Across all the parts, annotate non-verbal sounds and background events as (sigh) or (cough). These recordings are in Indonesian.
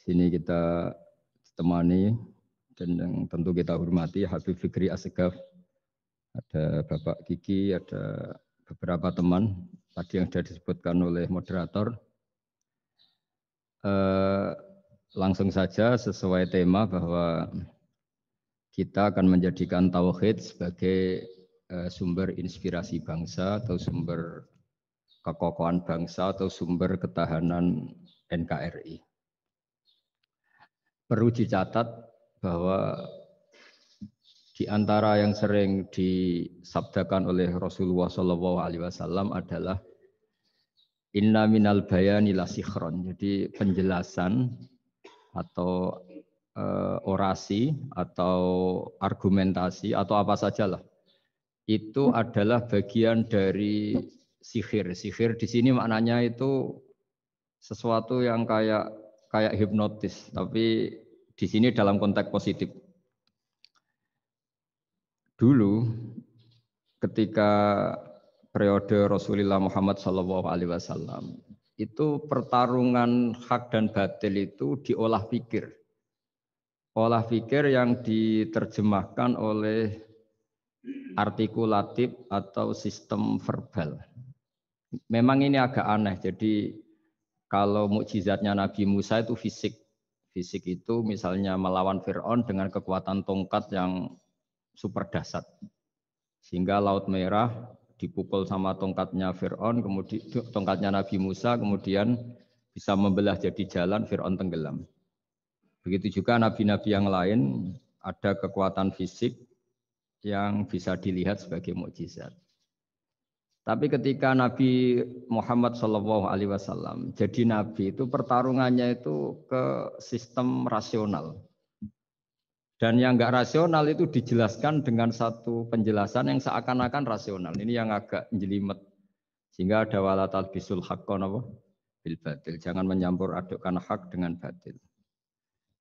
sini kita ditemani dan yang tentu kita hormati Habib Fikri Asegaf, ada Bapak Kiki, ada beberapa teman tadi yang sudah disebutkan oleh moderator. Eh, langsung saja sesuai tema bahwa kita akan menjadikan tauhid sebagai eh, sumber inspirasi bangsa atau sumber kekokohan bangsa atau sumber ketahanan NKRI. Perlu dicatat bahwa di antara yang sering disabdakan oleh Rasulullah Wasallam adalah Inna minal bayani lasikhron. Jadi penjelasan atau e, orasi atau argumentasi atau apa sajalah itu adalah bagian dari sihir. Sihir di sini maknanya itu sesuatu yang kayak kayak hipnotis, tapi di sini dalam konteks positif. Dulu ketika periode Rasulullah Muhammad Shallallahu Alaihi Wasallam itu pertarungan hak dan batil itu diolah pikir, olah pikir yang diterjemahkan oleh artikulatif atau sistem verbal. Memang ini agak aneh, jadi kalau mukjizatnya Nabi Musa itu fisik. Fisik itu misalnya melawan Fir'aun dengan kekuatan tongkat yang super dasar. Sehingga Laut Merah dipukul sama tongkatnya Fir'aun, kemudian tongkatnya Nabi Musa, kemudian bisa membelah jadi jalan Fir'aun tenggelam. Begitu juga nabi-nabi yang lain ada kekuatan fisik yang bisa dilihat sebagai mukjizat. Tapi ketika Nabi Muhammad Shallallahu Alaihi Wasallam jadi Nabi itu pertarungannya itu ke sistem rasional. Dan yang enggak rasional itu dijelaskan dengan satu penjelasan yang seakan-akan rasional. Ini yang agak jelimet. Sehingga ada walatal bisul haqqon apa? Bil batil. Jangan menyampur adukkan hak dengan batil.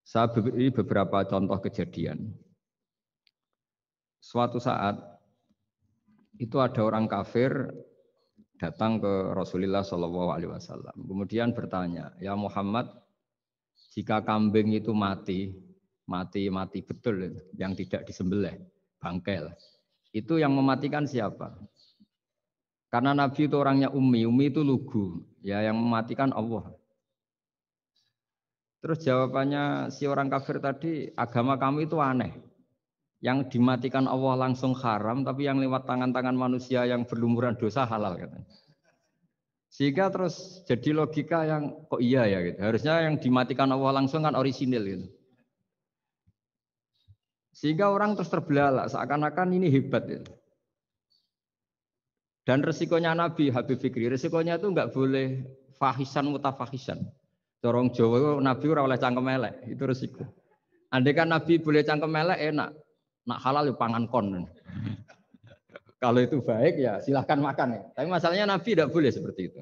Saya beri beberapa contoh kejadian. Suatu saat itu ada orang kafir datang ke Rasulullah Shallallahu Alaihi Wasallam. Kemudian bertanya, ya Muhammad, jika kambing itu mati, mati mati betul, yang tidak disembelih, bangkel, itu yang mematikan siapa? Karena Nabi itu orangnya umi, umi itu lugu, ya yang mematikan Allah. Terus jawabannya si orang kafir tadi, agama kami itu aneh yang dimatikan Allah langsung haram, tapi yang lewat tangan-tangan manusia yang berlumuran dosa halal katanya. Sehingga terus jadi logika yang kok iya ya gitu. Harusnya yang dimatikan Allah langsung kan orisinil gitu. Sehingga orang terus terbelalak seakan-akan ini hebat gitu. Dan resikonya Nabi Habib Fikri, resikonya itu enggak boleh fahisan mutafahisan. Dorong Jawa Nabi ora oleh cangkem elek, itu resiko. Andai kan Nabi boleh cangkem elek enak, Nak halal ya pangan kon. Kalau itu baik ya silahkan makan ya. Tapi masalahnya Nabi tidak boleh seperti itu.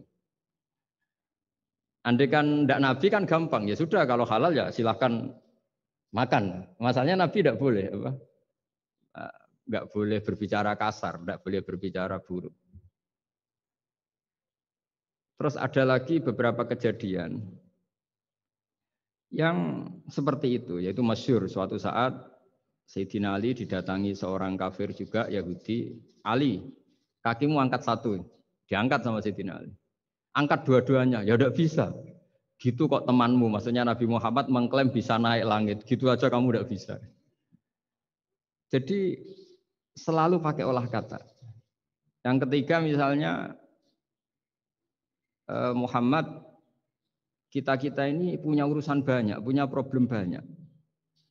Andai kan tidak Nabi kan gampang ya sudah kalau halal ya silahkan makan. Masalahnya Nabi tidak boleh apa? Enggak ah, boleh berbicara kasar, tidak boleh berbicara buruk. Terus ada lagi beberapa kejadian yang seperti itu, yaitu masyur suatu saat Sayyidina Ali didatangi seorang kafir juga Yahudi. Ali, kakimu angkat satu. Diangkat sama Sayyidina Ali. Angkat dua-duanya. Ya udah bisa. Gitu kok temanmu. Maksudnya Nabi Muhammad mengklaim bisa naik langit. Gitu aja kamu udah bisa. Jadi selalu pakai olah kata. Yang ketiga misalnya eh, Muhammad kita-kita ini punya urusan banyak, punya problem banyak.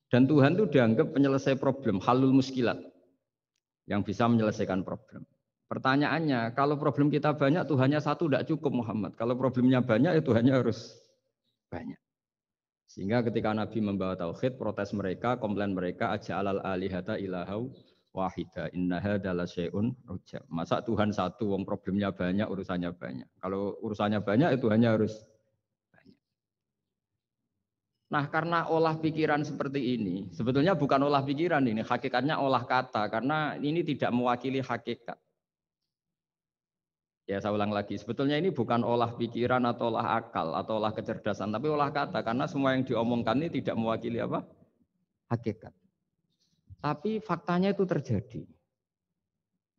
Dan Tuhan itu dianggap penyelesai problem, halul muskilat. Yang bisa menyelesaikan problem. Pertanyaannya, kalau problem kita banyak, Tuhannya satu tidak cukup Muhammad. Kalau problemnya banyak, ya Tuhannya harus banyak. Sehingga ketika Nabi membawa tauhid, protes mereka, komplain mereka, aja alal alihata ilahau wahida innaha adalah syai'un. Masa Tuhan satu, wong problemnya banyak, urusannya banyak. Kalau urusannya banyak, itu hanya harus Nah karena olah pikiran seperti ini, sebetulnya bukan olah pikiran ini, hakikatnya olah kata, karena ini tidak mewakili hakikat. Ya saya ulang lagi, sebetulnya ini bukan olah pikiran atau olah akal atau olah kecerdasan, tapi olah kata karena semua yang diomongkan ini tidak mewakili apa? Hakikat. Tapi faktanya itu terjadi.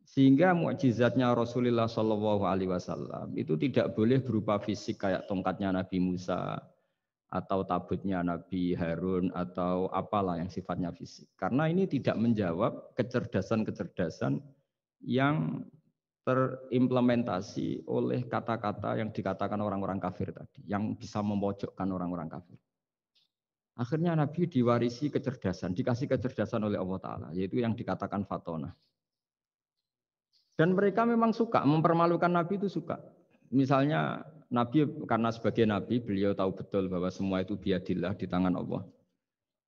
Sehingga mukjizatnya Rasulullah Shallallahu Wasallam itu tidak boleh berupa fisik kayak tongkatnya Nabi Musa atau tabutnya Nabi Harun atau apalah yang sifatnya fisik. Karena ini tidak menjawab kecerdasan-kecerdasan yang terimplementasi oleh kata-kata yang dikatakan orang-orang kafir tadi, yang bisa memojokkan orang-orang kafir. Akhirnya Nabi diwarisi kecerdasan, dikasih kecerdasan oleh Allah Ta'ala, yaitu yang dikatakan fatona. Dan mereka memang suka, mempermalukan Nabi itu suka. Misalnya Nabi karena sebagai Nabi beliau tahu betul bahwa semua itu biadillah di tangan Allah.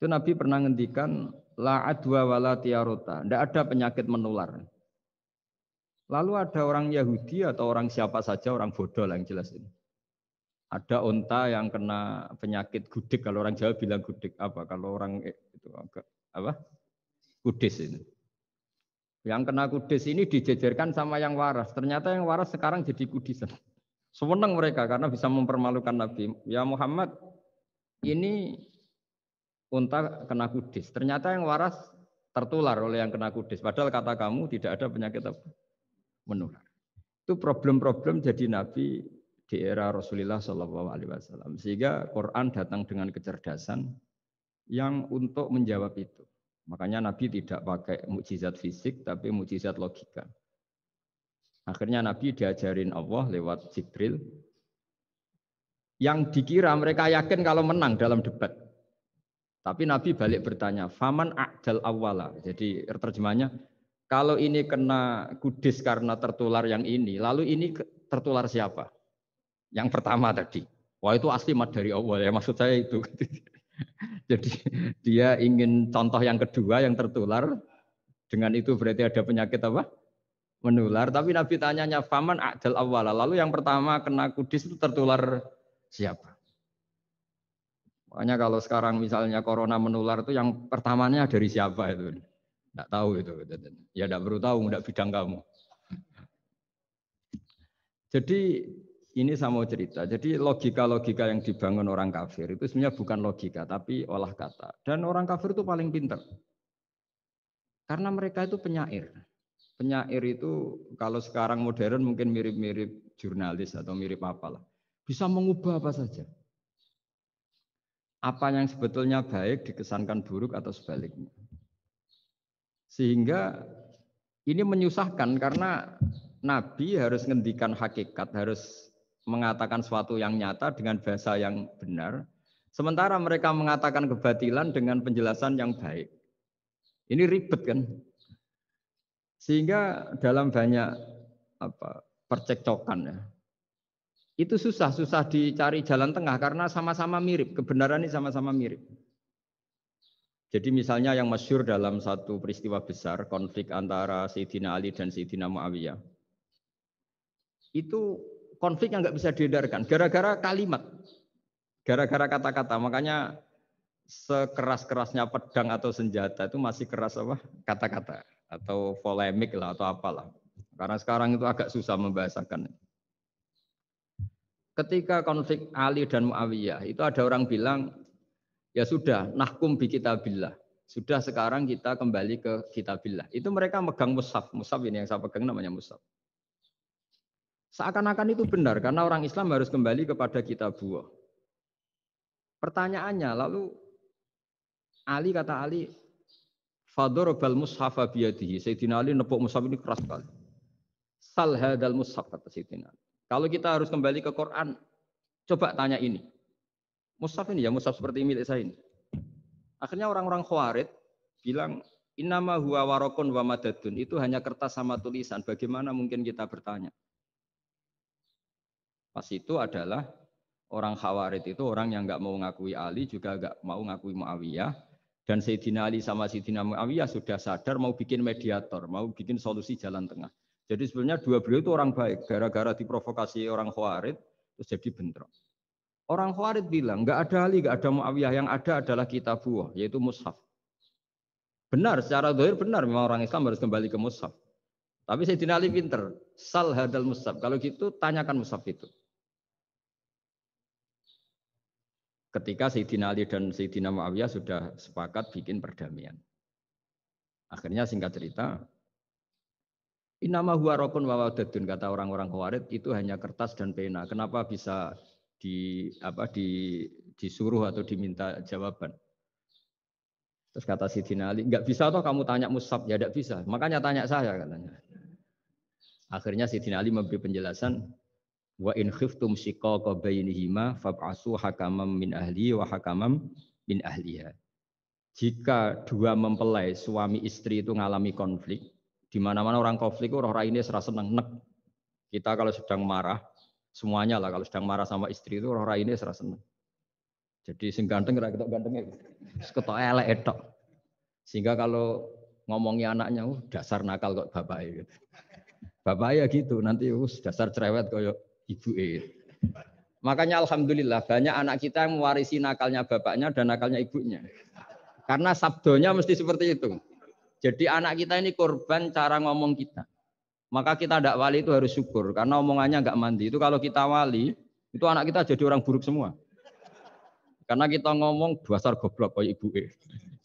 Itu Nabi pernah ngendikan la adwa wala tiarota, tidak ada penyakit menular. Lalu ada orang Yahudi atau orang siapa saja, orang bodoh lah yang jelas ini. Ada onta yang kena penyakit gudik, kalau orang Jawa bilang gudik apa? Kalau orang itu apa? Kudis ini. Yang kena kudis ini dijejerkan sama yang waras. Ternyata yang waras sekarang jadi kudisan. Sewenang mereka karena bisa mempermalukan Nabi. Ya Muhammad, ini unta kena kudis. Ternyata yang waras tertular oleh yang kena kudis. Padahal kata kamu tidak ada penyakit apa? menular. Itu problem-problem jadi nabi di era Rasulullah Wasallam. Sehingga Quran datang dengan kecerdasan yang untuk menjawab itu. Makanya Nabi tidak pakai mukjizat fisik, tapi mukjizat logika. Akhirnya Nabi diajarin Allah lewat Jibril. Yang dikira mereka yakin kalau menang dalam debat. Tapi Nabi balik bertanya, Faman a'dal awala. Jadi terjemahnya, kalau ini kena kudis karena tertular yang ini, lalu ini tertular siapa? Yang pertama tadi. Wah itu asli mat dari Allah ya maksud saya itu. (laughs) Jadi dia ingin contoh yang kedua yang tertular dengan itu berarti ada penyakit apa? Menular. Tapi Nabi tanyanya faman adal awal. Lalu yang pertama kena kudis itu tertular siapa? Makanya kalau sekarang misalnya corona menular itu yang pertamanya dari siapa itu? Tidak tahu itu. Ya tidak perlu tahu, tidak bidang kamu. Jadi ini saya mau cerita. Jadi logika-logika yang dibangun orang kafir itu sebenarnya bukan logika, tapi olah kata. Dan orang kafir itu paling pintar. Karena mereka itu penyair. Penyair itu kalau sekarang modern mungkin mirip-mirip jurnalis atau mirip apalah. Bisa mengubah apa saja. Apa yang sebetulnya baik dikesankan buruk atau sebaliknya. Sehingga ini menyusahkan karena Nabi harus ngendikan hakikat, harus mengatakan sesuatu yang nyata dengan bahasa yang benar. Sementara mereka mengatakan kebatilan dengan penjelasan yang baik. Ini ribet kan? Sehingga dalam banyak apa percekcokan ya. Itu susah, susah dicari jalan tengah karena sama-sama mirip, kebenaran ini sama-sama mirip. Jadi misalnya yang masyur dalam satu peristiwa besar, konflik antara Sayyidina Ali dan Sayyidina Muawiyah. Itu konflik yang nggak bisa diedarkan, gara-gara kalimat. Gara-gara kata-kata. Makanya sekeras-kerasnya pedang atau senjata itu masih keras apa? Kata-kata. Atau polemik lah atau apalah. Karena sekarang itu agak susah membahasakan. Ketika konflik Ali dan Muawiyah, itu ada orang bilang Ya sudah, nahkum bi kitabillah. Sudah sekarang kita kembali ke kitabillah. Itu mereka megang mushaf. Mushaf ini yang saya pegang namanya mushaf. Seakan-akan itu benar karena orang Islam harus kembali kepada kitab buah. Pertanyaannya lalu Ali kata Ali bal mushafa biyadihi. Sayyidina Ali nepuk mushaf ini keras sekali. Sal hadal mushaf kata Sayyidina Ali. Kalau kita harus kembali ke Quran, coba tanya ini. Mushaf ini ya mushaf seperti milik saya ini. Akhirnya orang-orang khawarid bilang Innama huwa warokun wa madadun. Itu hanya kertas sama tulisan. Bagaimana mungkin kita bertanya? Pas itu adalah orang khawarid itu orang yang nggak mau ngakui Ali juga nggak mau ngakui Muawiyah. Dan Sayyidina Ali sama Sayyidina Muawiyah sudah sadar mau bikin mediator, mau bikin solusi jalan tengah. Jadi sebenarnya dua beliau itu orang baik. Gara-gara diprovokasi orang khawarid, terus jadi bentrok. Orang Khawarij bilang, nggak ada Ali, nggak ada Muawiyah, yang ada adalah kitab buah, yaitu mushaf. Benar, secara dohir benar, memang orang Islam harus kembali ke mushaf. Tapi Sayyidina Ali pinter. sal hadal musab. Kalau gitu tanyakan musab itu. Ketika Sayyidina Ali dan Sayyidina Muawiyah sudah sepakat bikin perdamaian. Akhirnya singkat cerita, Inama huwa rokun wawadadun kata orang-orang Khawarij itu hanya kertas dan pena. Kenapa bisa di apa di disuruh atau diminta jawaban? Terus kata Sidina Ali, nggak bisa toh kamu tanya Musab, ya tidak bisa. Makanya tanya saya katanya. Akhirnya Sidina Ali memberi penjelasan, wa in khiftum shiqaqa bainihima fab'asu hakamam min ahli wa hakamam min ahliha. Jika dua mempelai suami istri itu mengalami konflik, di mana-mana orang konflik orang ini serasa seneng nek. Kita kalau sedang marah, semuanya lah kalau sedang marah sama istri itu orang ini serasa seneng. Jadi sing ganteng kira ketok gantengnya. Ketok elek etok. Sehingga kalau ngomongi anaknya, oh, dasar nakal kok bapak gitu. Bapak ya gitu, nanti us dasar cerewet koyok ibu e. Makanya alhamdulillah banyak anak kita yang mewarisi nakalnya bapaknya dan nakalnya ibunya. Karena sabdonya mesti seperti itu. Jadi anak kita ini korban cara ngomong kita. Maka kita tidak wali itu harus syukur karena omongannya nggak mandi. Itu kalau kita wali, itu anak kita jadi orang buruk semua. Karena kita ngomong dasar goblok kayak ibu eh.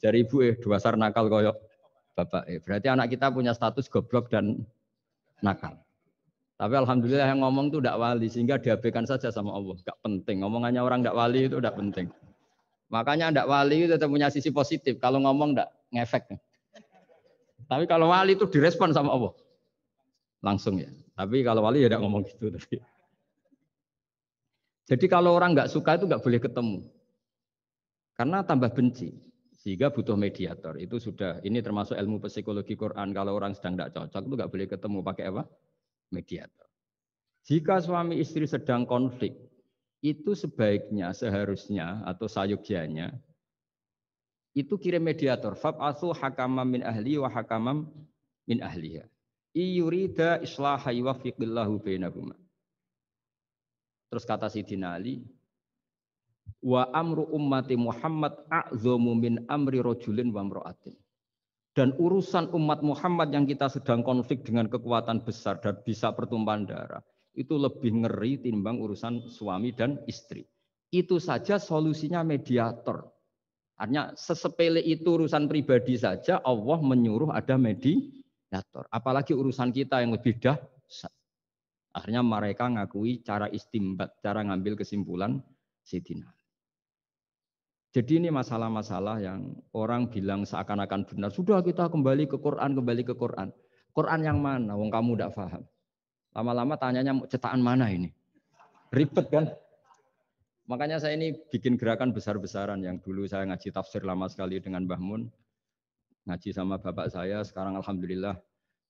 Dari ibu eh dasar nakal kayak bapak eh. Berarti anak kita punya status goblok dan nakal. Tapi alhamdulillah yang ngomong itu tidak wali sehingga diabaikan saja sama Allah. Gak penting. Omongannya orang tidak wali itu tidak penting. Makanya tidak wali itu tetap punya sisi positif. Kalau ngomong tidak ngefek. Tapi kalau wali itu direspon sama Allah. Langsung ya. Tapi kalau wali ya tidak ngomong gitu. Tapi. Jadi kalau orang nggak suka itu nggak boleh ketemu. Karena tambah benci. Sehingga butuh mediator. Itu sudah, ini termasuk ilmu psikologi Quran. Kalau orang sedang tidak cocok itu nggak boleh ketemu. Pakai apa? Mediator. Jika suami istri sedang konflik, itu sebaiknya, seharusnya, atau sayugyanya, itu kirim mediator. Fab'athu hakamam min ahli wa hakamam min ahliha. Iyurida islaha yuwafiqillahu bainahuma. Terus kata Sidina Ali, wa amru ummati Muhammad a'zomu min amri rojulin wa mro'atin. Dan urusan umat Muhammad yang kita sedang konflik dengan kekuatan besar dan bisa pertumpahan darah, itu lebih ngeri timbang urusan suami dan istri. Itu saja solusinya mediator. Artinya sesepele itu urusan pribadi saja Allah menyuruh ada mediator. Apalagi urusan kita yang lebih dahsyat. Akhirnya mereka ngakui cara istimbat, cara ngambil kesimpulan Sidina. Jadi ini masalah-masalah yang orang bilang seakan-akan benar. Sudah kita kembali ke Quran, kembali ke Quran. Quran yang mana? Wong kamu tidak paham. Lama-lama tanyanya cetakan mana ini? Ribet kan? Makanya saya ini bikin gerakan besar-besaran yang dulu saya ngaji tafsir lama sekali dengan Mbah Mun. Ngaji sama bapak saya, sekarang Alhamdulillah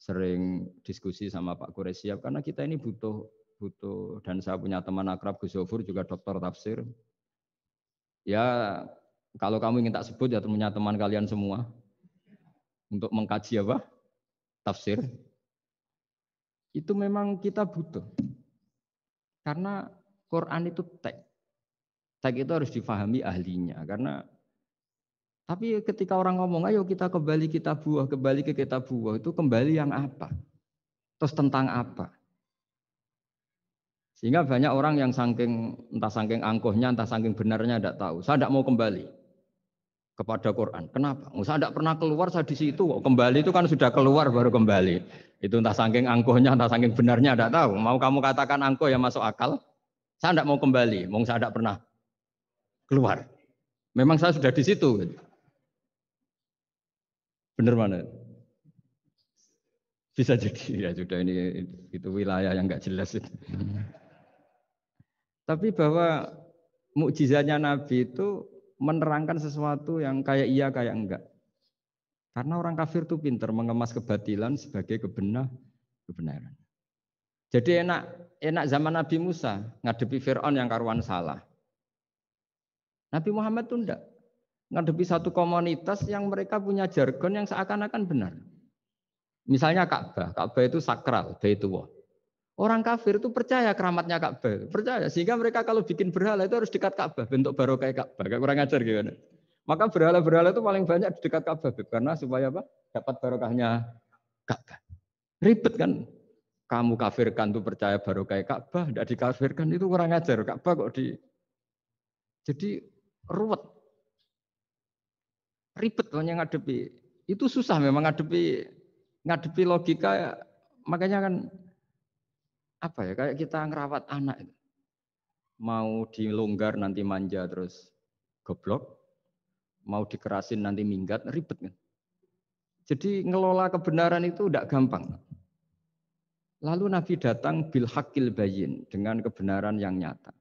sering diskusi sama Pak Quraisyab karena kita ini butuh butuh dan saya punya teman akrab Gus Zofur juga dokter tafsir. Ya kalau kamu ingin tak sebut ya punya teman kalian semua untuk mengkaji apa? Tafsir. Itu memang kita butuh. Karena Quran itu teks Tag itu harus difahami ahlinya karena tapi ketika orang ngomong ayo kita kembali kita buah, kembali ke kita buah itu kembali yang apa? Terus tentang apa? Sehingga banyak orang yang saking entah saking angkuhnya, entah saking benarnya tidak tahu. Saya tidak mau kembali kepada Quran. Kenapa? Saya tidak pernah keluar saya di situ. Kembali itu kan sudah keluar baru kembali. Itu entah saking angkuhnya, entah saking benarnya tidak tahu. Mau kamu katakan angkuh yang masuk akal? Saya tidak mau kembali. Mau saya tidak pernah keluar. Memang saya sudah di situ. Benar mana? Bisa jadi ya sudah ini itu wilayah yang nggak jelas itu. Tapi bahwa mukjizatnya Nabi itu menerangkan sesuatu yang kayak iya kayak enggak. Karena orang kafir itu pinter mengemas kebatilan sebagai kebenar kebenaran. Jadi enak enak zaman Nabi Musa ngadepi Fir'aun yang karuan salah. Nabi Muhammad itu enggak. Ngadepi satu komunitas yang mereka punya jargon yang seakan-akan benar. Misalnya Ka'bah. Ka'bah itu sakral, Baitullah. Orang kafir itu percaya keramatnya Ka'bah. Percaya. Sehingga mereka kalau bikin berhala itu harus dekat Ka'bah. Bentuk barokah Ka'bah. Gak kurang ajar gimana. Maka berhala-berhala itu paling banyak di dekat Ka'bah. Karena supaya apa? Dapat barokahnya Ka'bah. Ribet kan? kamu kafirkan tuh percaya baru kayak Ka'bah, tidak dikafirkan itu kurang ajar. Ka'bah kok di jadi ruwet. Ribet yang ngadepi. Itu susah memang ngadepi ngadepi logika makanya kan apa ya kayak kita ngerawat anak mau dilonggar nanti manja terus goblok mau dikerasin nanti minggat ribet kan? Jadi ngelola kebenaran itu tidak gampang. Lalu Nabi datang bil hakil bayin dengan kebenaran yang nyata.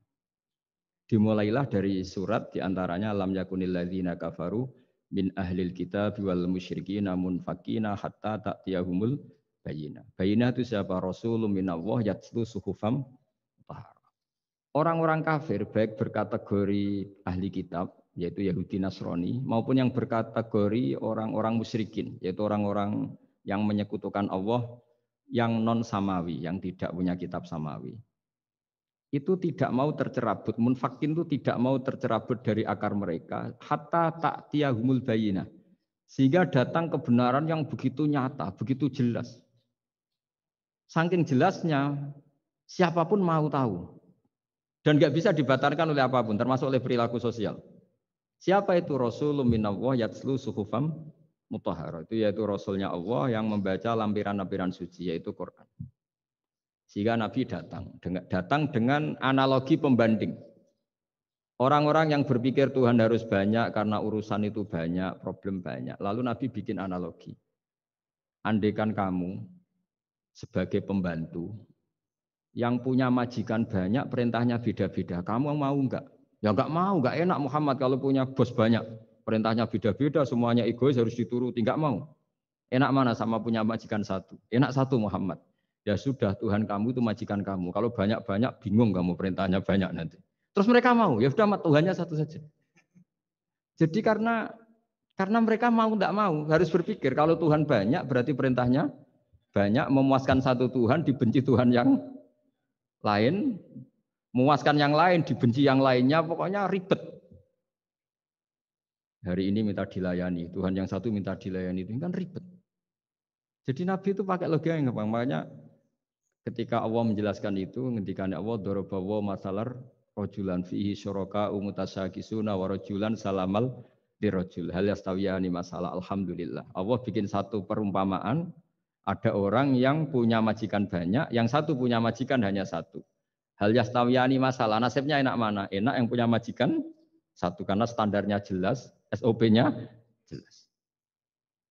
Dimulailah dari surat di antaranya lam yakunil ladzina kafaru min ahlil kitab wal musyrikin namun fakina hatta ta'tiyahumul bayina. Bayina itu siapa? Rasulun minallah yatslu suhufam Orang-orang kafir baik berkategori ahli kitab yaitu Yahudi Nasrani maupun yang berkategori orang-orang musyrikin yaitu orang-orang yang menyekutukan Allah yang non samawi, yang tidak punya kitab samawi. Itu tidak mau tercerabut, munfakin itu tidak mau tercerabut dari akar mereka, hatta tak tiahumul bayina. Sehingga datang kebenaran yang begitu nyata, begitu jelas. Saking jelasnya, siapa pun mau tahu. Dan nggak bisa dibatalkan oleh apa pun, termasuk oleh perilaku sosial. Siapa itu Rasulullah minallah yatslu suhufam mutahara. Itu yaitu Rasulnya Allah yang membaca lampiran-lampiran suci yaitu Quran. Sehingga Nabi datang datang dengan analogi pembanding. Orang-orang yang berpikir Tuhan harus banyak karena urusan itu banyak, problem banyak. Lalu Nabi bikin analogi. Andaikan kamu sebagai pembantu yang punya majikan banyak, perintahnya beda-beda. Kamu mau enggak? Ya enggak mau, enggak enak Muhammad kalau punya bos banyak. Perintahnya beda-beda, semuanya egois harus dituruti, enggak mau. Enak mana sama punya majikan satu? Enak satu Muhammad. Ya sudah Tuhan kamu itu majikan kamu. Kalau banyak-banyak bingung kamu perintahnya banyak nanti. Terus mereka mau, ya sudah Tuhannya satu saja. Jadi karena karena mereka mau tidak mau harus berpikir kalau Tuhan banyak berarti perintahnya banyak memuaskan satu Tuhan dibenci Tuhan yang lain memuaskan yang lain dibenci yang lainnya pokoknya ribet Hari ini minta dilayani, Tuhan yang satu minta dilayani itu kan ribet. Jadi Nabi itu pakai logika yang gampang. Makanya ketika Allah menjelaskan itu, ketika Allah dorobawa masalar rojulan fihi syuraka umutasakisuna wa rojulan salamal di rojul. Hal yastawiyani masalah. Alhamdulillah. Allah bikin satu perumpamaan, ada orang yang punya majikan banyak, yang satu punya majikan hanya satu. Hal yastawiyani masalah. Nasibnya enak mana? Enak yang punya majikan satu karena standarnya jelas, SOP-nya jelas.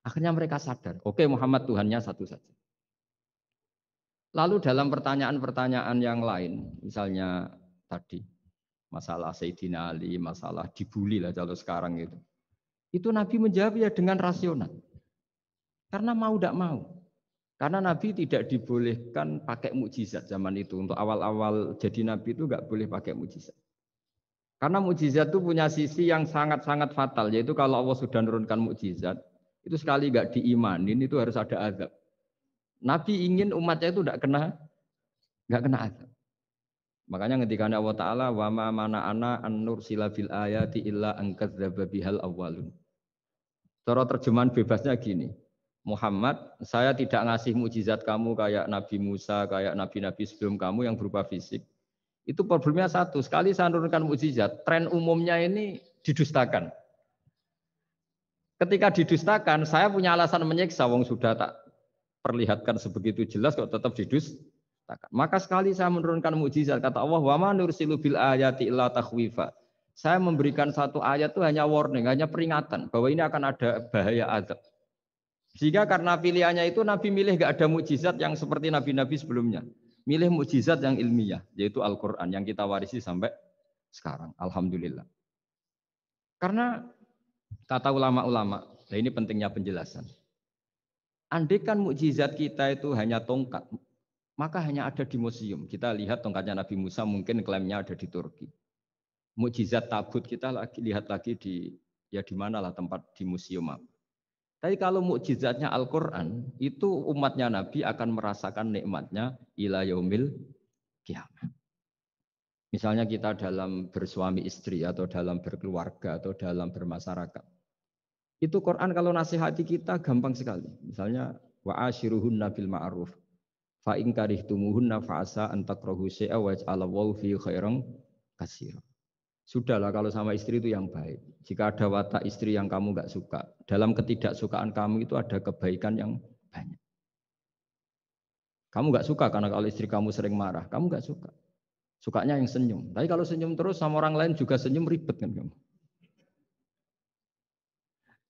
Akhirnya mereka sadar, oke okay, Muhammad Tuhannya satu saja. Lalu dalam pertanyaan-pertanyaan yang lain, misalnya tadi masalah Sayyidina Ali, masalah dibully lah kalau sekarang itu. Itu Nabi menjawab ya dengan rasional. Karena mau tidak mau. Karena Nabi tidak dibolehkan pakai mukjizat zaman itu. Untuk awal-awal jadi Nabi itu nggak boleh pakai mukjizat. Karena mukjizat itu punya sisi yang sangat-sangat fatal, yaitu kalau Allah sudah menurunkan mukjizat, itu sekali nggak diimanin itu harus ada azab. Nabi ingin umatnya itu tidak kena nggak kena azab. Makanya ketika Allah Ta'ala wa ma mana ana an nursila bil ayati illa angkat bihal awalun. Cara terjemahan bebasnya gini. Muhammad, saya tidak ngasih mukjizat kamu kayak Nabi Musa, kayak nabi-nabi sebelum kamu yang berupa fisik. Itu problemnya satu, sekali saya menurunkan mukjizat, tren umumnya ini didustakan. Ketika didustakan, saya punya alasan menyiksa, wong sudah tak perlihatkan sebegitu jelas kok tetap didustakan. Maka sekali saya menurunkan mukjizat, kata Allah, wa ma nursilu bil ayati illa takhwifa. Saya memberikan satu ayat itu hanya warning, hanya peringatan bahwa ini akan ada bahaya azab. Sehingga karena pilihannya itu Nabi milih gak ada mukjizat yang seperti nabi-nabi sebelumnya milih mukjizat yang ilmiah, yaitu Al-Quran yang kita warisi sampai sekarang. Alhamdulillah. Karena kata ulama-ulama, nah ini pentingnya penjelasan. Andaikan mukjizat kita itu hanya tongkat, maka hanya ada di museum. Kita lihat tongkatnya Nabi Musa mungkin klaimnya ada di Turki. Mukjizat tabut kita lagi lihat lagi di ya di mana lah tempat di museum apa. Tapi kalau mukjizatnya Al-Quran, itu umatnya Nabi akan merasakan nikmatnya ila yaumil kiamat. Misalnya kita dalam bersuami istri atau dalam berkeluarga atau dalam bermasyarakat. Itu Quran kalau nasihati kita gampang sekali. Misalnya wa ashiruhun nabil ma'ruf. Fa in karihtumuhunna fa'asa an takrahu syai'a wa fi khairan katsira. Sudahlah kalau sama istri itu yang baik. Jika ada watak istri yang kamu nggak suka, dalam ketidaksukaan kamu itu ada kebaikan yang banyak. Kamu nggak suka karena kalau istri kamu sering marah, kamu nggak suka. Sukanya yang senyum. Tapi kalau senyum terus sama orang lain juga senyum ribet kan kamu.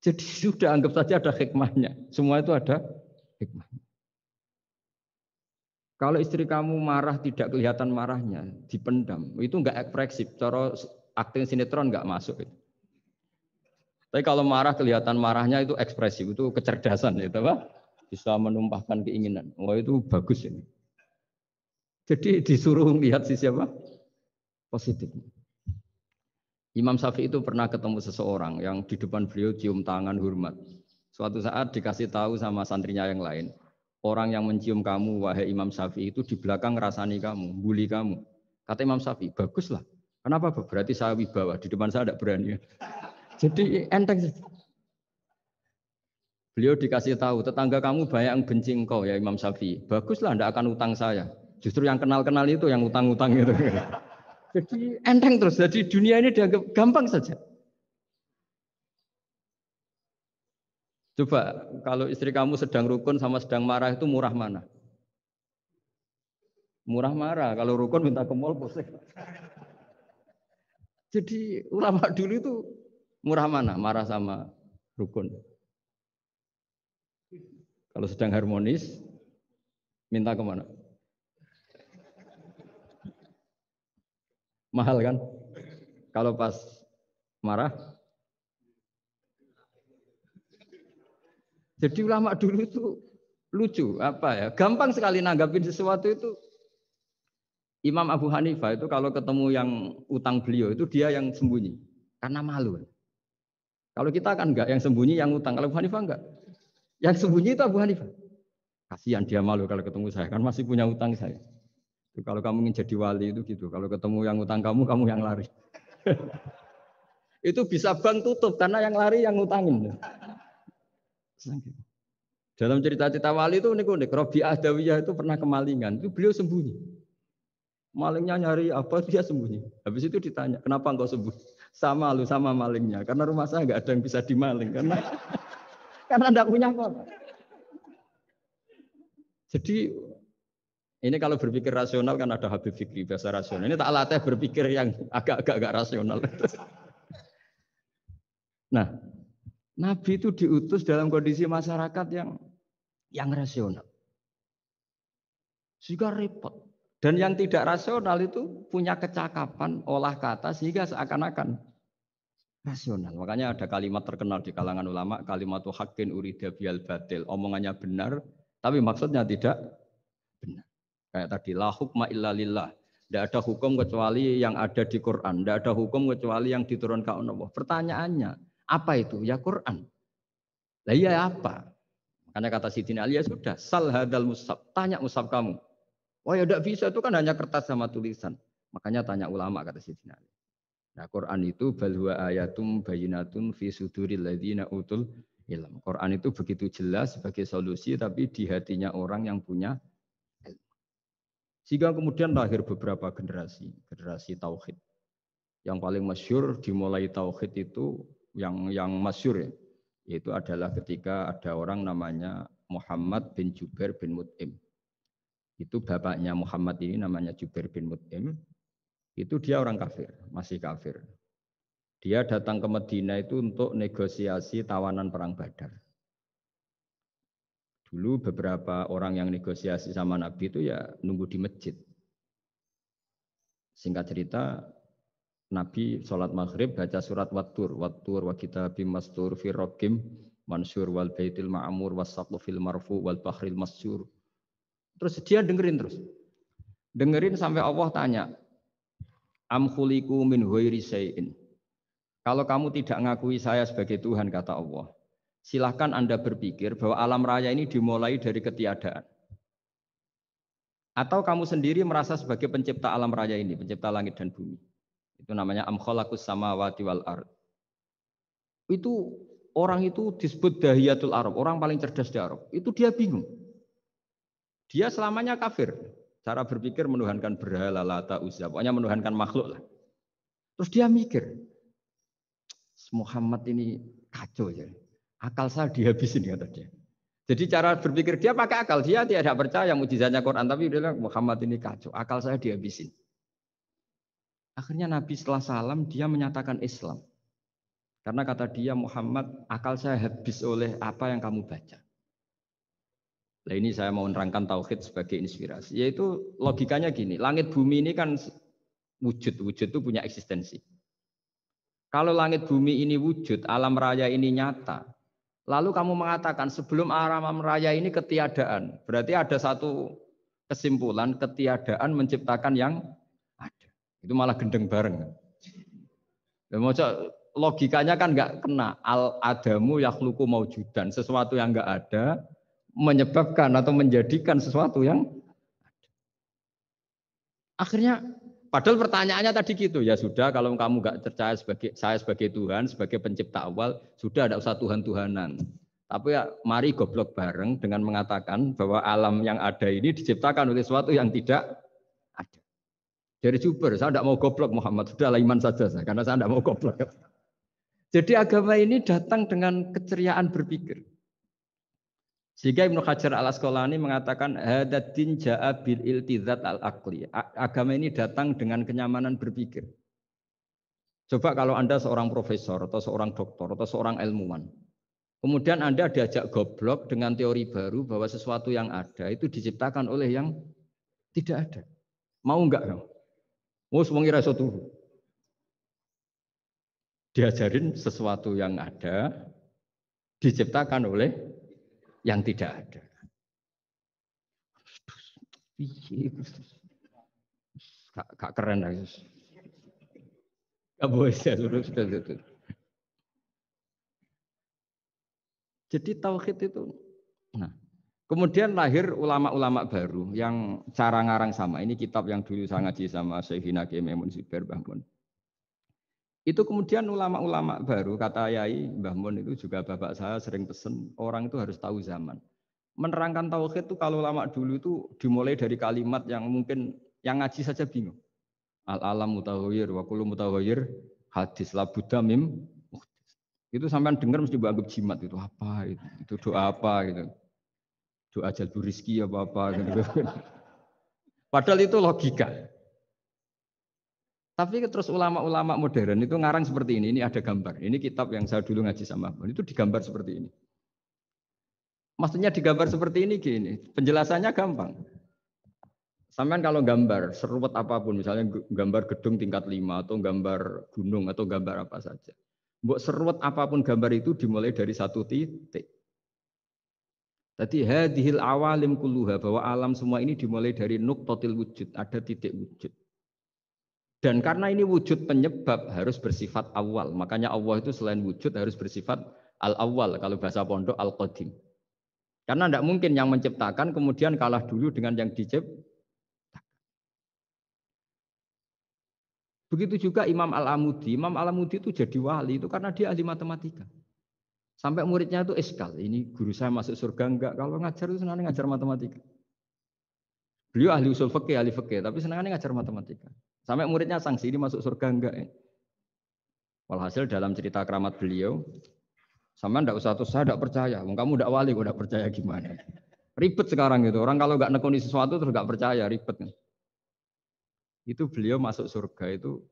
Jadi (laughs) sudah anggap saja ada hikmahnya. Semua itu ada hikmahnya. Kalau istri kamu marah tidak kelihatan marahnya, dipendam, itu enggak ekspresif. Cara akting sinetron enggak masuk itu. Tapi kalau marah kelihatan marahnya itu ekspresif, itu kecerdasan itu apa? Bisa menumpahkan keinginan. Wah itu bagus ini. Jadi disuruh lihat sisi apa? Positif. Imam Syafi'i itu pernah ketemu seseorang yang di depan beliau cium tangan hormat. Suatu saat dikasih tahu sama santrinya yang lain, orang yang mencium kamu, wahai Imam Syafi'i itu di belakang rasani kamu, bully kamu. Kata Imam Syafi'i, baguslah. Kenapa? Berarti saya wibawa, di depan saya tidak berani. Jadi enteng. Beliau dikasih tahu, tetangga kamu banyak yang benci engkau ya Imam Syafi'i. Baguslah, tidak akan utang saya. Justru yang kenal-kenal itu yang utang-utang itu. Jadi enteng terus. Jadi dunia ini dianggap gampang saja. Coba kalau istri kamu sedang rukun sama sedang marah itu murah mana? Murah marah. Kalau rukun minta ke mall. Jadi ulama dulu itu murah mana? Marah sama rukun. Kalau sedang harmonis, minta ke mana? Mahal kan? Kalau pas marah, Jadi ulama dulu itu lucu apa ya? Gampang sekali nanggapin sesuatu itu. Imam Abu Hanifah itu kalau ketemu yang utang beliau itu dia yang sembunyi karena malu. Kalau kita kan enggak yang sembunyi yang utang. Kalau Abu Hanifah enggak. Yang sembunyi itu Abu Hanifah. Kasihan dia malu kalau ketemu saya kan masih punya utang saya. Itu kalau kamu ingin jadi wali itu gitu. Kalau ketemu yang utang kamu, kamu yang lari. (laughs) itu bisa bank tutup karena yang lari yang utangin. Dalam cerita-cerita wali itu unik-unik. Robi Adawiyah itu pernah kemalingan. Itu beliau sembunyi. Malingnya nyari apa (laughs) dia sembunyi. Habis itu ditanya, kenapa engkau sembunyi? Sama lu sama malingnya. Karena rumah saya nggak ada yang bisa dimaling. Karena (laughs) karena tidak punya apa. Jadi ini kalau berpikir rasional kan ada Habib Fikri bahasa rasional. Ini tak latih berpikir yang agak-agak rasional. (laughs) Nah, Nabi itu diutus dalam kondisi masyarakat yang yang rasional. Sehingga repot. Dan yang tidak rasional itu punya kecakapan olah kata sehingga seakan-akan rasional. Makanya ada kalimat terkenal di kalangan ulama, kalimat hakin urida bial batil. Omongannya benar, tapi maksudnya tidak benar. Kayak tadi, la hukma illa lillah. Tidak ada hukum kecuali yang ada di Quran. Tidak ada hukum kecuali yang diturunkan Allah. Pertanyaannya, apa itu? Ya Quran. Lah iya apa? Karena kata Siti Ali ya sudah, sal hadal musab, tanya musab kamu. Wah ya tidak bisa, itu kan hanya kertas sama tulisan. Makanya tanya ulama kata Siti Ali. Nah Quran itu balwa ayatum bayinatun fi suduril ladina utul ilm. Quran itu begitu jelas sebagai solusi tapi di hatinya orang yang punya ilmu. Sehingga kemudian lahir beberapa generasi, generasi tauhid. Yang paling masyur dimulai tauhid itu yang yang masyur ya, yaitu adalah ketika ada orang namanya Muhammad bin Jubair bin Mut'im. Itu bapaknya Muhammad ini namanya Jubair bin Mut'im. Itu dia orang kafir, masih kafir. Dia datang ke Medina itu untuk negosiasi tawanan perang Badar. Dulu beberapa orang yang negosiasi sama Nabi itu ya nunggu di masjid. Singkat cerita, Nabi sholat maghrib baca surat Wattur, Wattur wa kitabim mastur fi mansur wal baitil ma'amur wasaqlu fil marfu wal bahril masyur. Terus dia dengerin terus. Dengerin sampai Allah tanya, Am khuliku min huiri sayin. Kalau kamu tidak ngakui saya sebagai Tuhan, kata Allah, silahkan Anda berpikir bahwa alam raya ini dimulai dari ketiadaan. Atau kamu sendiri merasa sebagai pencipta alam raya ini, pencipta langit dan bumi. Itu namanya amkhalakus samawati wal ard. Itu orang itu disebut dahiyatul Arab, orang paling cerdas di Arab. Itu dia bingung. Dia selamanya kafir. Cara berpikir menuhankan berhala, lata, uzza. Pokoknya menuhankan makhluk lah. Terus dia mikir, Muhammad ini kacau ya. Akal saya dihabisin kata dia. Jadi cara berpikir dia pakai akal. Dia tidak percaya mujizatnya Quran. Tapi dia bilang Muhammad ini kacau. Akal saya dihabisin. Akhirnya Nabi setelah salam dia menyatakan Islam. Karena kata dia Muhammad akal saya habis oleh apa yang kamu baca. Nah ini saya mau menerangkan tauhid sebagai inspirasi. Yaitu logikanya gini, langit bumi ini kan wujud, wujud itu punya eksistensi. Kalau langit bumi ini wujud, alam raya ini nyata. Lalu kamu mengatakan sebelum alam raya ini ketiadaan. Berarti ada satu kesimpulan ketiadaan menciptakan yang ada. Itu malah gendeng bareng. logikanya kan nggak kena al adamu yakhluku maujudan sesuatu yang nggak ada menyebabkan atau menjadikan sesuatu yang akhirnya padahal pertanyaannya tadi gitu ya sudah kalau kamu nggak percaya sebagai saya sebagai Tuhan sebagai pencipta awal sudah ada usah Tuhan Tuhanan tapi ya mari goblok bareng dengan mengatakan bahwa alam yang ada ini diciptakan oleh sesuatu yang tidak ada. Dari Juber saya tidak mau goblok Muhammad. Sudah iman saja saya karena saya tidak mau goblok. Jadi agama ini datang dengan keceriaan berpikir sehingga Ibnu Hajar al Asqalani mengatakan hadatin ja'a bil iltizat al akli. Agama ini datang dengan kenyamanan berpikir. Coba kalau Anda seorang profesor atau seorang doktor atau seorang ilmuwan. Kemudian Anda diajak goblok dengan teori baru bahwa sesuatu yang ada itu diciptakan oleh yang tidak ada. Mau enggak kamu? Mau semuanya rasa. Diajarin sesuatu yang ada diciptakan oleh yang tidak ada. Gak, gak keren lah. Gak boleh. Jadi tauhid itu. Nah, kemudian lahir ulama-ulama baru yang cara ngarang sama. Ini kitab yang dulu saya ngaji sama Syekhina Kiai Memun Siber Bahmun. Itu kemudian ulama-ulama baru, kata Yai Mbah Mun itu juga bapak saya sering pesen, orang itu harus tahu zaman. Menerangkan tauhid itu kalau ulama dulu itu dimulai dari kalimat yang mungkin yang ngaji saja bingung. Al alam mutawir, wa kullu mutawir, hadis la buddha mim itu sampean dengar mesti anggap jimat itu apa itu, itu doa apa gitu. Doa jalbu rizki apa apa gitu. (laughs) Padahal itu logika. Tapi terus ulama-ulama modern itu ngarang seperti ini. Ini ada gambar. Ini kitab yang saya dulu ngaji sama Itu digambar seperti ini. Maksudnya digambar seperti ini gini. Penjelasannya gampang. Sampai kalau gambar seruat apa pun, misalnya gambar gedung tingkat lima atau gambar gunung atau gambar apa saja. Buat seruat apa pun gambar itu dimulai dari satu titik. Tadi hadhil awalim kulluha bahwa alam semua ini dimulai dari nuktotil wujud, ada titik wujud. Dan karena ini wujud penyebab harus bersifat awal. Makanya Allah itu selain wujud harus bersifat al-awal. Kalau bahasa pondok al-qadim. Karena tidak mungkin yang menciptakan kemudian kalah dulu dengan yang diciptakan. Begitu juga Imam Al-Amudi. Imam Al-Amudi itu jadi wali itu karena dia ahli matematika. Sampai muridnya itu eskal. Ini guru saya masuk surga enggak. Kalau ngajar itu senang ngajar matematika. Beliau ahli usul fikih, ahli fikih, tapi senangnya ngajar matematika. Sampai muridnya sanksi ini masuk surga enggak ya? Walhasil dalam cerita keramat beliau, sama ndak usah tuh saya ndak percaya. Kamu ndak wali, kok ndak percaya gimana? Ribet sekarang gitu. Orang kalau nggak nekuni sesuatu terus nggak percaya, ribet. Itu beliau masuk surga itu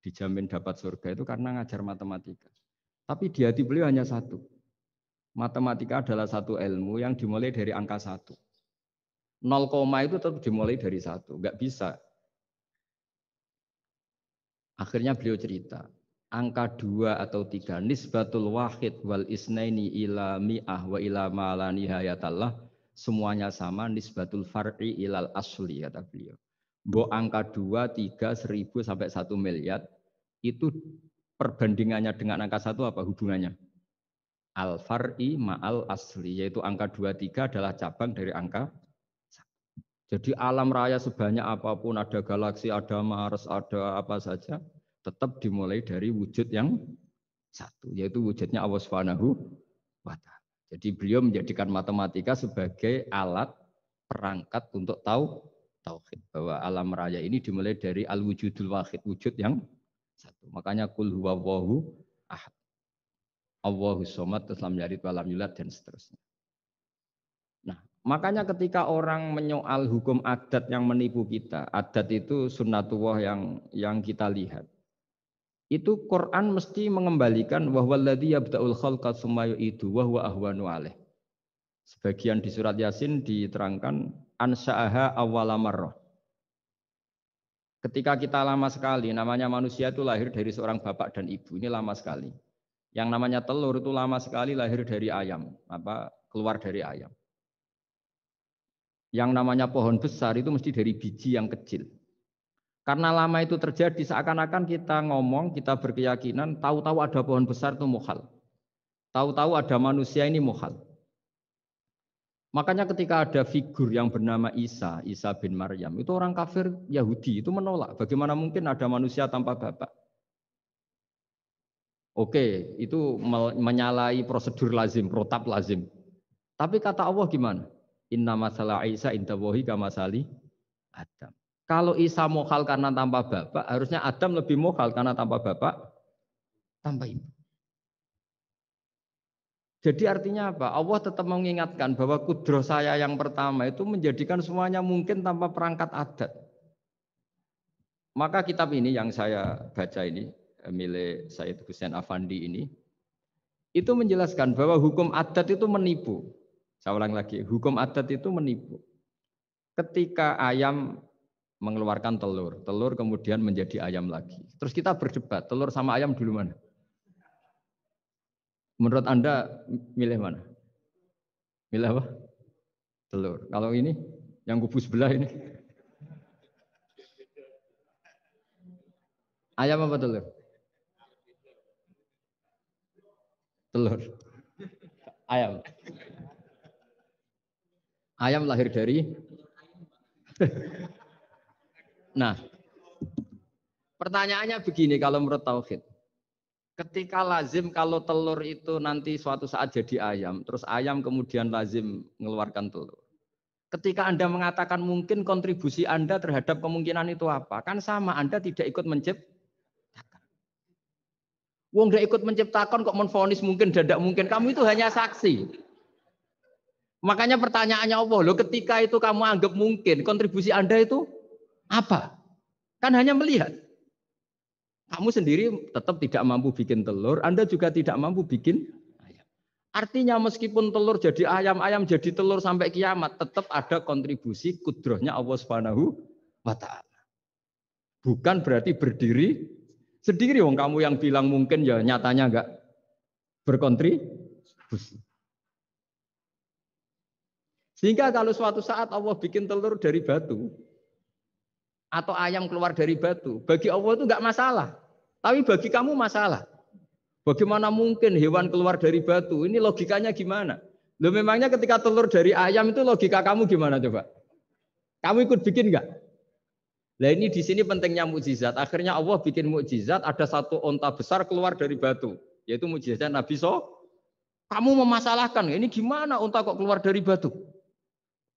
dijamin dapat surga itu karena ngajar matematika. Tapi di hati beliau hanya satu. Matematika adalah satu ilmu yang dimulai dari angka satu. Nol koma itu tetap dimulai dari satu. Nggak bisa Akhirnya beliau cerita, angka dua atau tiga nisbatul wahid wal isnaini ila mi'ah wa ila ma'ala nihayatallah semuanya sama nisbatul far'i ilal asli kata beliau. Bo angka dua, tiga, seribu sampai satu miliar itu perbandingannya dengan angka satu apa hubungannya? Al far'i ma'al asli yaitu angka dua tiga adalah cabang dari angka jadi alam raya sebanyak apa pun, ada galaksi, ada Mars, ada apa saja, tetap dimulai dari wujud yang satu, yaitu wujudnya Allah Subhanahu wa Jadi beliau menjadikan matematika sebagai alat perangkat untuk tahu tauhid bahwa alam raya ini dimulai dari al wujudul wahid wujud yang satu. Makanya kul huwallahu ahad. Allahu somad terus lam yalid walam yulad dan seterusnya makanya ketika orang menyoal hukum adat yang menipu kita adat itu sunnatullah yang yang kita lihat itu Quran mesti mengembalikan bahwa ladzi yabda'ul khalqa tsumma yu'idu wa huwa ahwanu alaih. Sebagian di surat Yasin diterangkan ansa'aha awwala marrah. Ketika kita lama sekali, namanya manusia itu lahir dari seorang bapak dan ibu. Ini lama sekali. Yang namanya telur itu lama sekali lahir dari ayam, apa keluar dari ayam. Yang namanya pohon besar itu mesti dari biji yang kecil. Karena lama itu terjadi seakan-akan kita ngomong, kita berkeyakinan, tahu-tahu ada pohon besar itu muhal. Tahu-tahu ada manusia ini muhal. Makanya ketika ada figur yang bernama Isa, Isa bin Maryam, itu orang kafir Yahudi itu menolak. Bagaimana mungkin ada manusia tanpa bapak? Oke, itu menyalahi prosedur lazim, protap lazim. Tapi kata Allah gimana? Inna masalah Isa inta wohi kamasali Adam. Kalau Isa mohal karena tanpa bapak, harusnya Adam lebih mohal karena tanpa bapak, tanpa ibu. Jadi artinya apa? Allah tetap mengingatkan bahwa kudro saya yang pertama itu menjadikan semuanya mungkin tanpa perangkat adat. Maka kitab ini yang saya baca ini, milik Said Hussein Afandi ini, itu menjelaskan bahwa hukum adat itu menipu. Saya ulang lagi, hukum adat itu menipu. Ketika ayam mengeluarkan telur. Telur kemudian menjadi ayam lagi. Terus kita berdebat, telur sama ayam dulu mana? Menurut Anda milih mana? Milih apa? Telur. Kalau ini yang kubu sebelah ini. Ayam apa telur? Telur. Ayam. Ayam lahir dari Nah, pertanyaannya begini kalau menurut tauhid. Ketika lazim kalau telur itu nanti suatu saat jadi ayam, terus ayam kemudian lazim mengeluarkan telur. Ketika Anda mengatakan mungkin kontribusi Anda terhadap kemungkinan itu apa? Kan sama, Anda tidak ikut menciptakan. Wong tidak ikut menciptakan kok menfonis mungkin tidak mungkin. Kamu itu hanya saksi. Makanya pertanyaannya Allah, lo ketika itu kamu anggap mungkin, kontribusi Anda itu apa? Kan hanya melihat. Kamu sendiri tetap tidak mampu bikin telur, Anda juga tidak mampu bikin ayam. Artinya meskipun telur jadi ayam, ayam jadi telur sampai kiamat, tetap ada kontribusi kudrohnya Allah Subhanahu wa taala. Bukan berarti berdiri sendiri wong kamu yang bilang mungkin ya nyatanya enggak berkontribusi. Sehingga kalau suatu saat Allah bikin telur dari batu, atau ayam keluar dari batu. Bagi Allah itu enggak masalah. Tapi bagi kamu masalah. Bagaimana mungkin hewan keluar dari batu? Ini logikanya gimana? Lo memangnya ketika telur dari ayam itu logika kamu gimana coba? Kamu ikut bikin enggak? Nah ini di sini pentingnya mukjizat. Akhirnya Allah bikin mukjizat ada satu onta besar keluar dari batu, yaitu mukjizat Nabi So. Kamu memasalahkan, ini gimana onta kok keluar dari batu?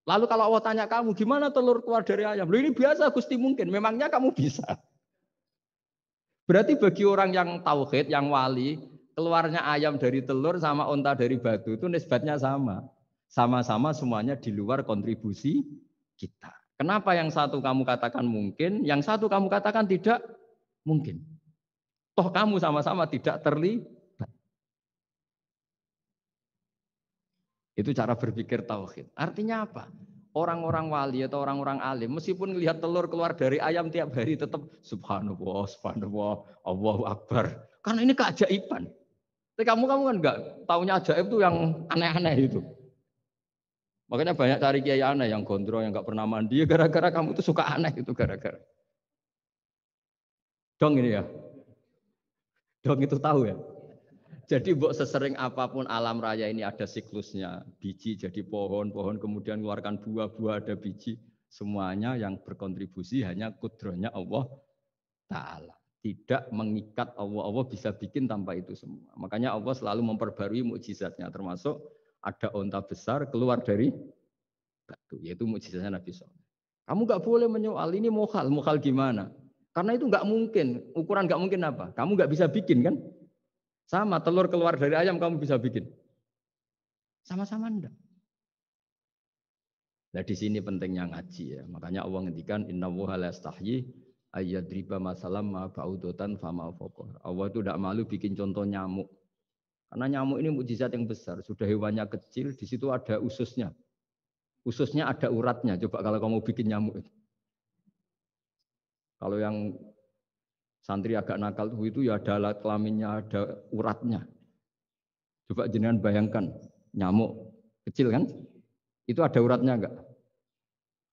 Lalu kalau Allah tanya kamu, gimana telur keluar dari ayam? Loh ini biasa Gusti mungkin, memangnya kamu bisa. Berarti bagi orang yang tauhid, yang wali, keluarnya ayam dari telur sama onta dari batu itu nisbatnya sama. Sama-sama semuanya di luar kontribusi kita. Kenapa yang satu kamu katakan mungkin, yang satu kamu katakan tidak mungkin? Toh kamu sama-sama tidak terlibat. Itu cara berpikir tauhid. Artinya apa? Orang-orang wali atau orang-orang alim, meskipun melihat telur keluar dari ayam tiap hari, tetap subhanallah, subhanallah, Allahu Akbar. Karena ini keajaiban. Tapi kamu kamu kan enggak tahunya ajaib itu yang aneh-aneh itu. Makanya banyak cari kiai aneh yang gondrong, yang enggak pernah mandi, ya gara-gara kamu itu suka aneh itu gara-gara. Dong ini ya. Dong itu tahu ya. Jadi buat sesering apa pun alam raya ini ada siklusnya. Biji jadi pohon, pohon kemudian keluarkan buah, buah ada biji. Semuanya yang berkontribusi hanya kudrohnya Allah Ta'ala. Tidak mengikat Allah. Allah bisa bikin tanpa itu semua. Makanya Allah selalu memperbarui mukjizatnya. Termasuk ada onta besar keluar dari batu. yaitu mujizatnya Nabi Soleh. Kamu nggak boleh menyoal ini mohal, mohal gimana? Karena itu nggak mungkin. Ukuran nggak mungkin apa? Kamu nggak bisa bikin kan? Sama telur keluar dari ayam kamu bisa bikin. Sama-sama enggak. Nah di sini pentingnya ngaji ya. Makanya Allah ngendikan inna wuha la ayat ayyadriba masalam ma ba'udotan fama fokoh. Allah itu tidak malu bikin contoh nyamuk. Karena nyamuk ini mujizat yang besar. Sudah hewannya kecil, di situ ada ususnya. Ususnya ada uratnya. Coba kalau kamu bikin nyamuk itu. Kalau yang santri agak nakal itu ya ada alat kelaminnya, ada uratnya. Coba jenengan bayangkan nyamuk kecil kan? Itu ada uratnya enggak?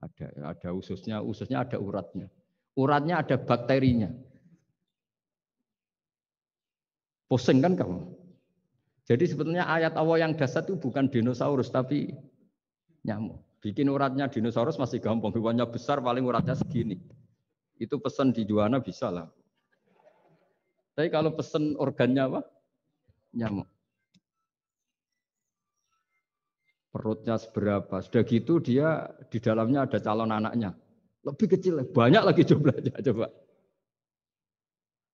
Ada, ada ususnya, ususnya ada uratnya. Uratnya ada bakterinya. Pusing kan kamu? Jadi sebetulnya ayat Allah yang dasar itu bukan dinosaurus tapi nyamuk. Bikin uratnya dinosaurus masih gampang, hewannya besar paling uratnya segini. Itu pesan di Juana bisa lah. Tapi kalau pesan organnya apa? Nyamuk. perutnya seberapa. Sudah gitu dia di dalamnya ada calon anaknya. Lebih kecil, banyak lagi jumlahnya coba.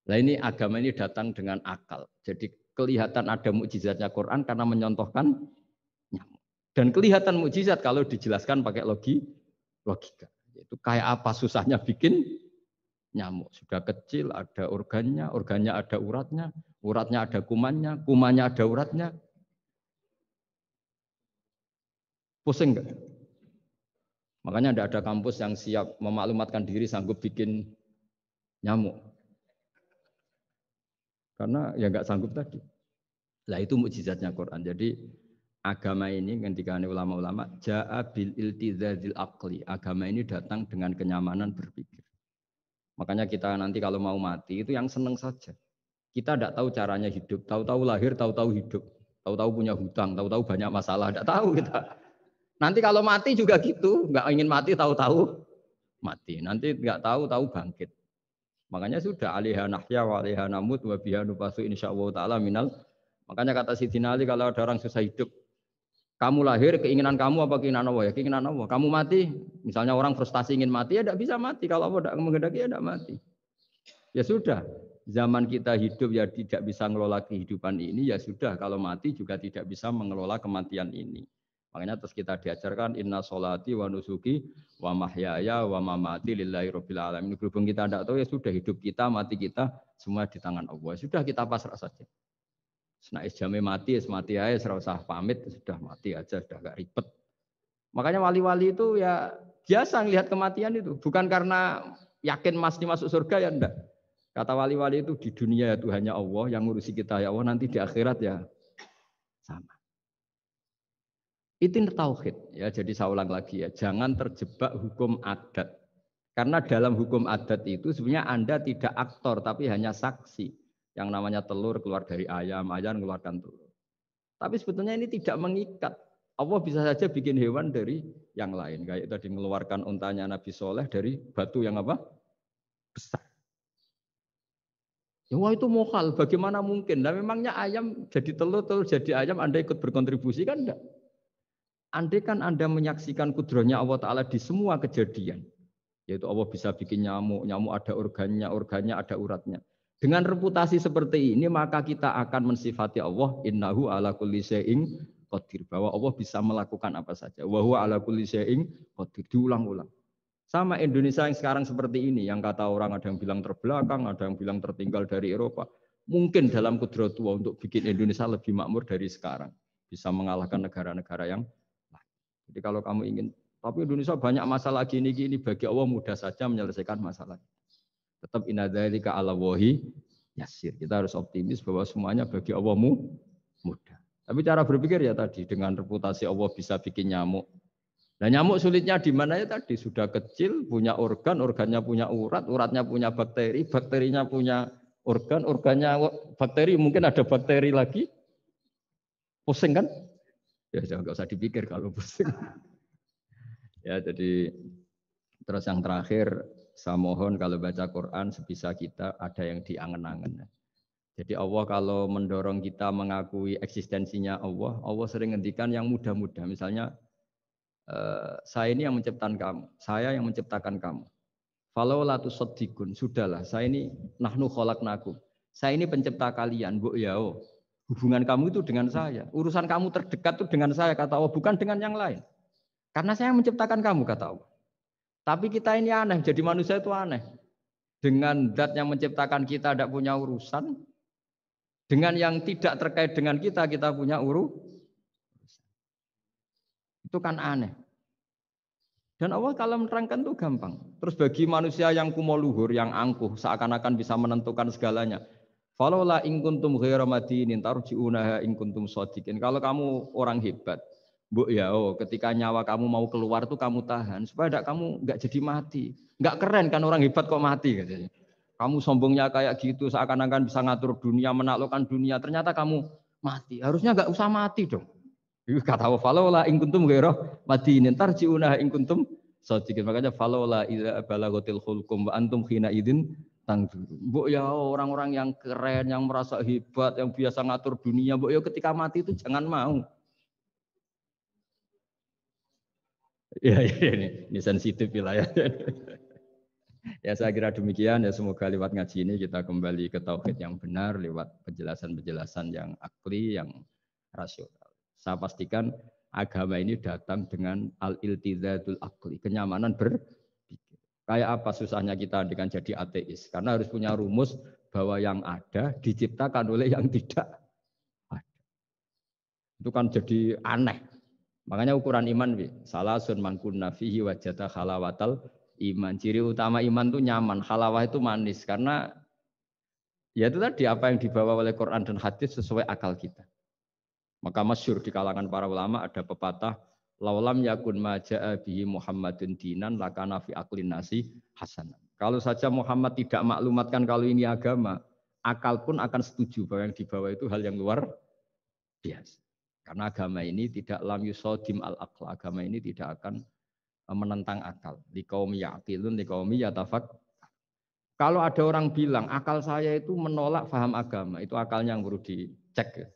Nah ini agama ini datang dengan akal. Jadi kelihatan ada mukjizatnya Quran karena menyontohkan nyamuk. Dan kelihatan mukjizat kalau dijelaskan pakai logi, logika. Itu kayak apa susahnya bikin nyamuk. Sudah kecil, ada organnya, organnya ada uratnya, uratnya ada kumannya, kumannya ada uratnya, Pusing enggak? Makanya tidak ada kampus yang siap memaklumatkan diri sanggup bikin nyamuk. Karena ya nggak sanggup tadi. Lah itu mukjizatnya Quran. Jadi agama ini ketika ulama-ulama ja'a bil iltizazil aqli. Agama ini datang dengan kenyamanan berpikir. Makanya kita nanti kalau mau mati itu yang seneng saja. Kita tidak tahu caranya hidup, tahu-tahu lahir, tahu-tahu hidup, tahu-tahu punya hutang, tahu-tahu banyak masalah, tidak tahu kita. Nanti kalau mati juga gitu, nggak ingin mati tahu-tahu mati. Nanti nggak tahu tahu bangkit. Makanya sudah alihah nahya wa alihah namut wa biha nubasu insyaallah taala minal. Makanya kata si Ali kalau ada orang susah hidup, kamu lahir keinginan kamu apa keinginan Allah ya keinginan Allah. Kamu mati, misalnya orang frustasi ingin mati ya tidak bisa mati kalau Allah tidak menghendaki ya tidak mati. Ya sudah, zaman kita hidup ya tidak bisa mengelola kehidupan ini ya sudah kalau mati juga tidak bisa mengelola kematian ini. Makanya terus kita diajarkan inna solati wa nusuki wa mahyaya wa mamati lillahi rabbil alamin. Berhubung kita tidak tahu ya sudah hidup kita, mati kita semua di tangan Allah. Sudah kita pasrah saja. Nah, jamnya mati, es mati aja, serasa pamit, sudah mati aja, sudah gak ribet. Makanya wali-wali itu ya biasa ngelihat kematian itu. Bukan karena yakin pasti masuk surga ya enggak. Kata wali-wali itu di dunia itu hanya Allah yang ngurusi kita ya Allah nanti di akhirat ya sama. Itu tauhid ya. Jadi saya ulang lagi ya, jangan terjebak hukum adat. Karena dalam hukum adat itu sebenarnya Anda tidak aktor tapi hanya saksi. Yang namanya telur keluar dari ayam, ayam mengeluarkan telur. Tapi sebetulnya ini tidak mengikat. Allah bisa saja bikin hewan dari yang lain. Kayak tadi mengeluarkan untanya Nabi Soleh dari batu yang apa? Besar. Ya wah itu mokal, bagaimana mungkin? Nah memangnya ayam jadi telur, telur jadi ayam, Anda ikut berkontribusi kan enggak? Andai kan Anda menyaksikan kudrohnya Allah Ta'ala di semua kejadian, yaitu Allah bisa bikin nyamuk, nyamuk ada organnya, organnya ada uratnya. Dengan reputasi seperti ini, maka kita akan mensifati Allah, innahu ala kulli syai'in qadir. Bahwa Allah bisa melakukan apa saja. Wa huwa ala kulli syai'in qadir. Diulang-ulang. Sama Indonesia yang sekarang seperti ini, yang kata orang ada yang bilang terbelakang, ada yang bilang tertinggal dari Eropa. Mungkin dalam kudrat tua untuk bikin Indonesia lebih makmur dari sekarang. Bisa mengalahkan negara-negara yang jadi kalau kamu ingin, tapi Indonesia banyak masalah gini-gini, bagi Allah mudah saja menyelesaikan masalah. Tetap inadzalika ala wahi yasir. Kita harus optimis bahwa semuanya bagi Allah mudah. Tapi cara berpikir ya tadi, dengan reputasi Allah bisa bikin nyamuk. Nah nyamuk sulitnya di mana ya tadi? Sudah kecil, punya organ, organnya punya urat, uratnya punya bakteri, bakterinya punya organ, organnya bakteri, mungkin ada bakteri lagi. Pusing kan? Ya jangan nggak usah dipikir kalau pusing. (laughs) ya jadi terus yang terakhir saya mohon kalau baca Quran sebisa kita ada yang diangen-angen. Jadi Allah kalau mendorong kita mengakui eksistensinya Allah, Allah sering ngendikan yang mudah-mudah. Misalnya Uh, saya ini yang menciptakan kamu, saya yang menciptakan kamu. Falau latu sodikun, sudahlah, saya ini nahnu naku. Saya ini pencipta kalian, bu ya oh. Hubungan kamu itu dengan saya. Urusan kamu terdekat itu dengan saya, kata Allah, bukan dengan yang lain. Karena saya yang menciptakan kamu, kata Allah. Tapi kita ini aneh, jadi manusia itu aneh. Dengan dat yang menciptakan kita tidak punya urusan, dengan yang tidak terkait dengan kita, kita punya uru. Itu kan aneh. Dan Allah kalau menerangkan itu gampang. Terus bagi manusia yang kumoluhur, yang angkuh, seakan-akan bisa menentukan segalanya. Falola in kuntum ghaira madinin tarji'unaha in kuntum shadiqin. Kalau kamu orang hebat, Bu ya, oh, ketika nyawa kamu mau keluar tuh kamu tahan supaya tidak kamu nggak jadi mati. Nggak keren kan orang hebat kok mati katanya. Kamu sombongnya kayak gitu seakan-akan bisa ngatur dunia, menaklukkan dunia. Ternyata kamu mati. Harusnya nggak usah mati dong. Kata falola in kuntum ghaira madinin tarji'unaha in kuntum shadiqin. Makanya falola idza balaghatil khulqum wa antum khina idin tangdur. Bu ya orang-orang yang keren, yang merasa hebat, yang biasa ngatur dunia, bu ya ketika mati itu jangan mau. Ya, ya ini, ini sensitif wilayah. ya saya kira demikian ya semoga lewat ngaji ini kita kembali ke tauhid yang benar lewat penjelasan-penjelasan yang akli, yang rasional. Saya pastikan agama ini datang dengan al-iltizatul akli, kenyamanan ber Kayak apa susahnya kita dengan jadi ateis? Karena harus punya rumus bahwa yang ada diciptakan oleh yang tidak ada. Itu kan jadi aneh. Makanya ukuran iman, salah sun mangkun nafihi wajata halawatal iman. Ciri utama iman itu nyaman, halawah itu manis. Karena ya itu tadi apa yang dibawa oleh Quran dan hadis sesuai akal kita. Maka masyur di kalangan para ulama ada pepatah Laulam yakun maja'a bihi Muhammadun dinan lakana fi aklin nasi hasanan. Kalau saja Muhammad tidak maklumatkan kalau ini agama, akal pun akan setuju bahwa yang dibawa itu hal yang luar biasa. Karena agama ini tidak lam yusodim al akal. Agama ini tidak akan e, menentang akal. Di kaum ya'qilun, di kaum yatafak. Kalau ada orang bilang akal saya itu menolak faham agama, itu akalnya yang perlu dicek.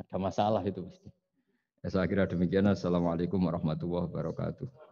Ada masalah itu pasti. Ya, saya kira demikian. Assalamualaikum warahmatullahi wabarakatuh.